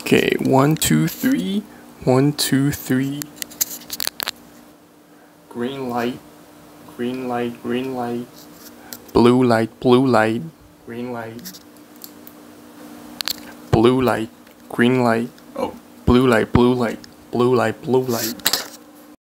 Okay, one, two, three, one, two, three. Green light. Green light, green light. Blue light, blue light. Green light. Blue light, green light. Oh, blue light, blue light. Blue light, blue light.